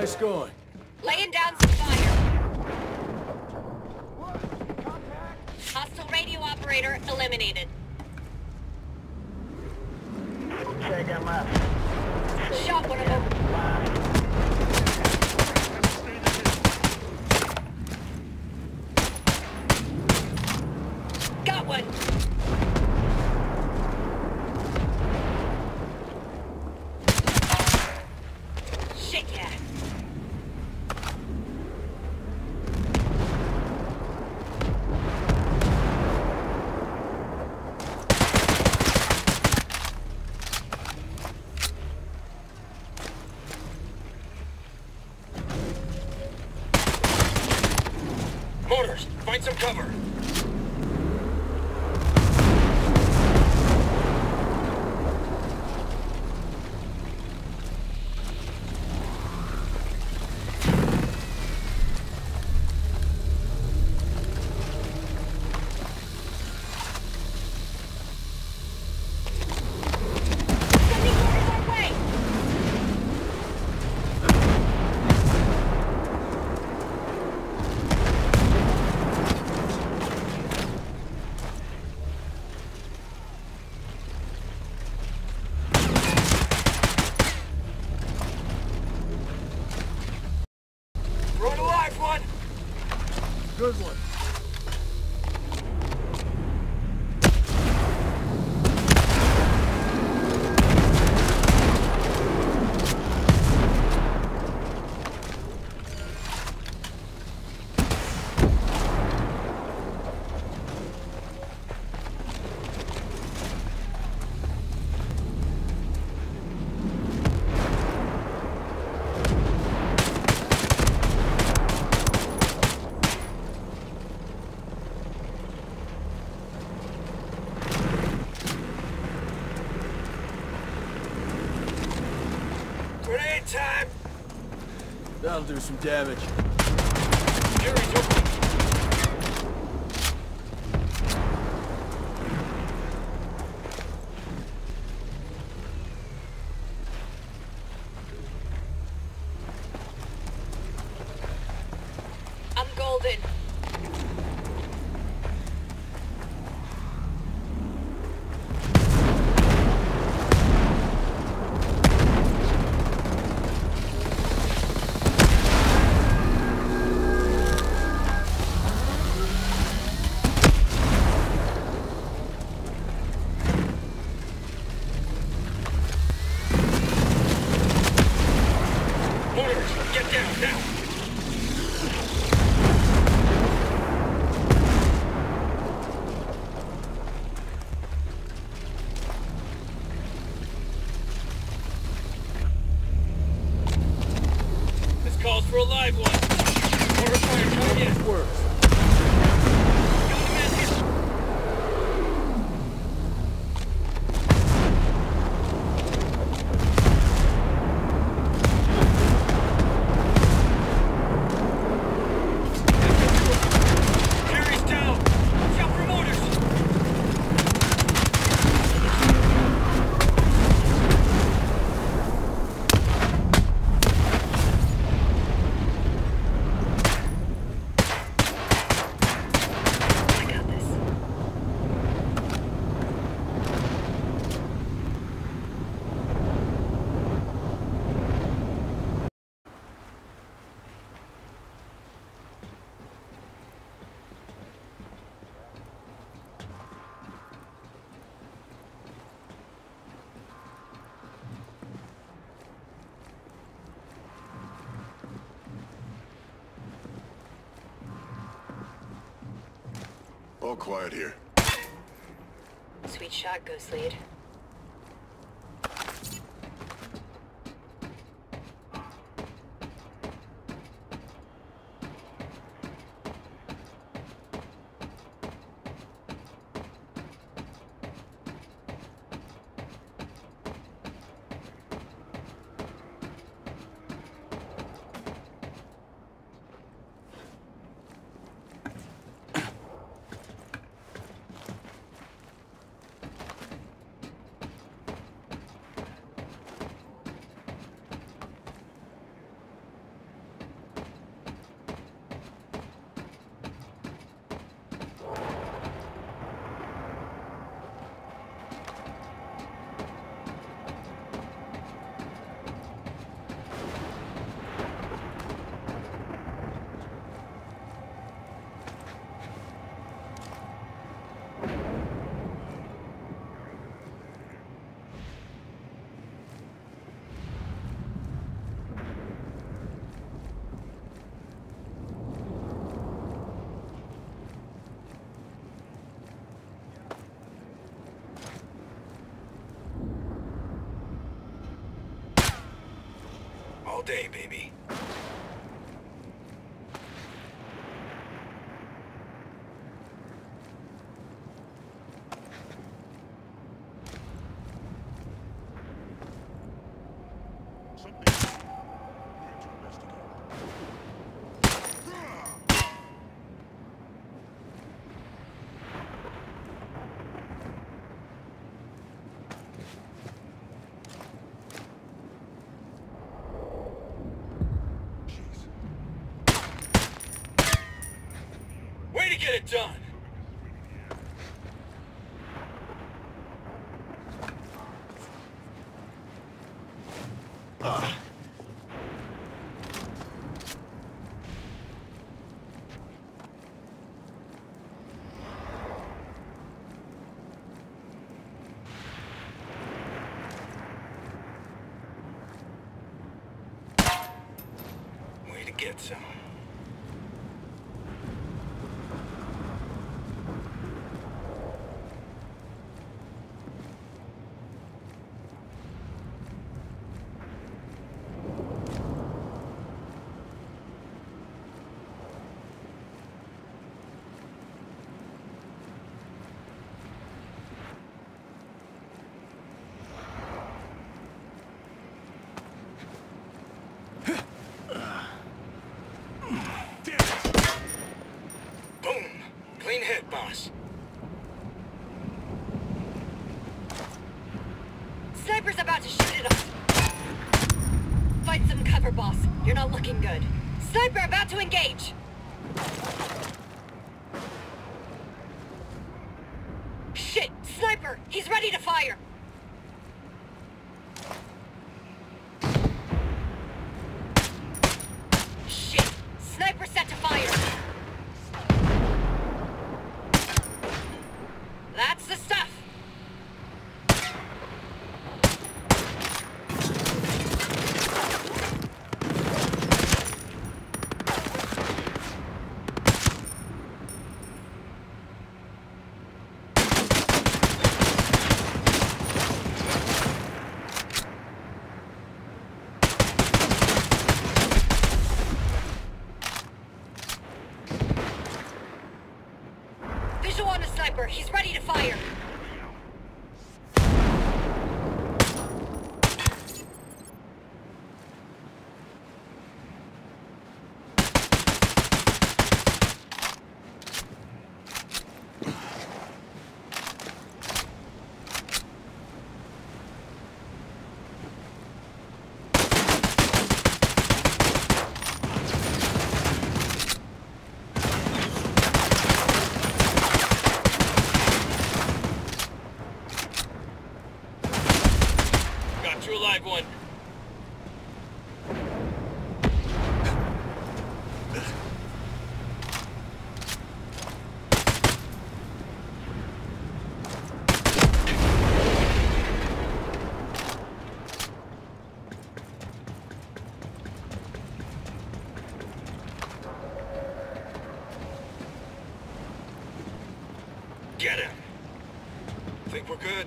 Nice going. Laying down some fire. Hostile radio operator eliminated. shot one of them. Motors, find some cover. through some damage. All quiet here. Sweet shot, Ghost Lead. All day, baby. Way done! Way to get some. Shoot at us. Find some cover, boss. You're not looking good. Sniper about to engage. Shit! Sniper! He's ready to fire! Shit! Sniper set to fire! That's the stuff! Visual on a sniper. He's ready to fire. Got you a live one. Get him. Think we're good?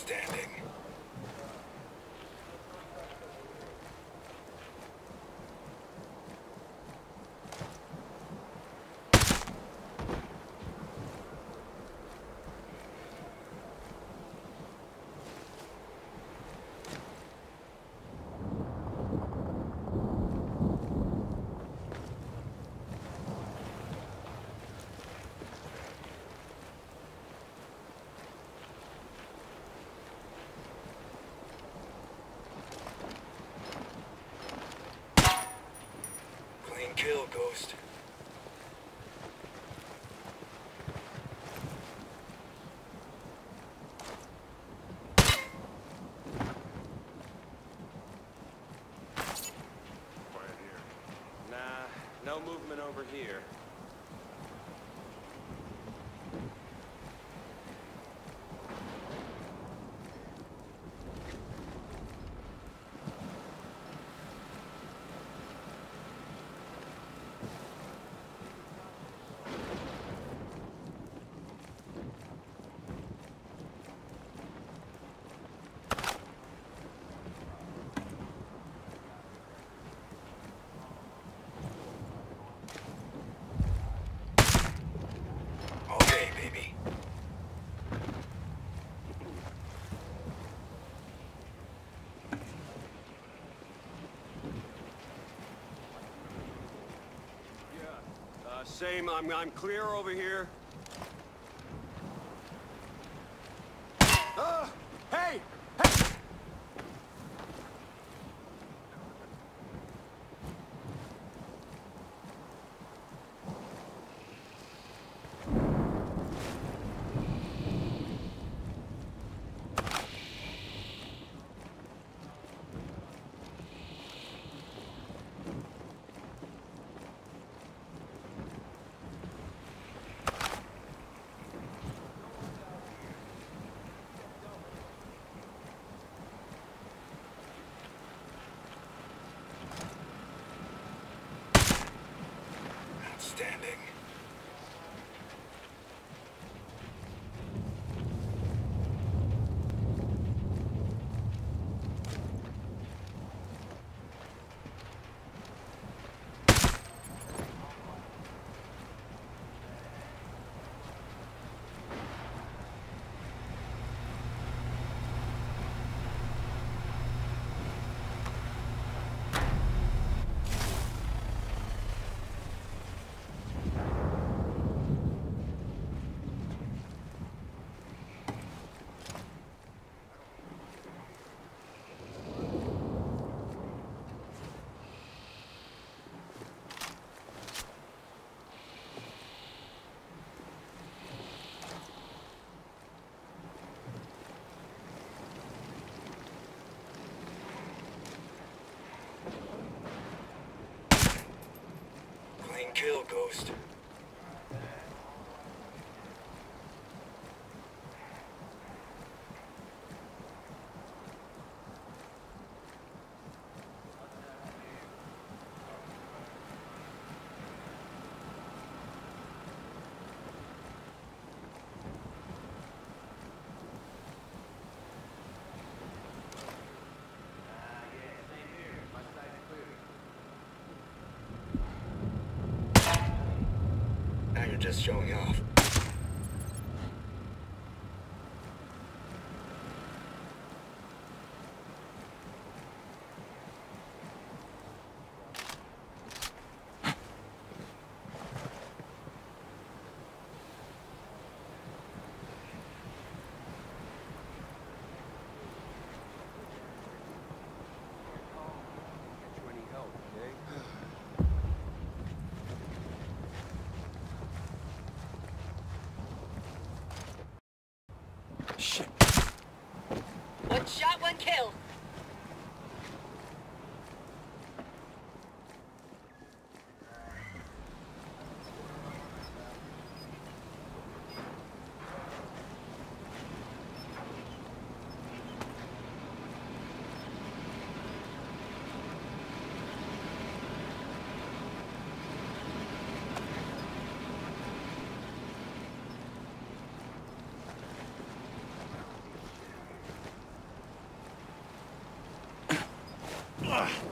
standing. Movement over here. Same. I'm I'm clear over here. Kill, Ghost. Now you're just showing off. Get you any help, okay? Shit. One shot, one kill. Ugh.